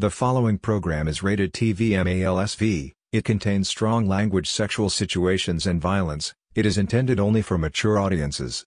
The following program is rated TVMALSV. It contains strong language sexual situations and violence, it is intended only for mature audiences.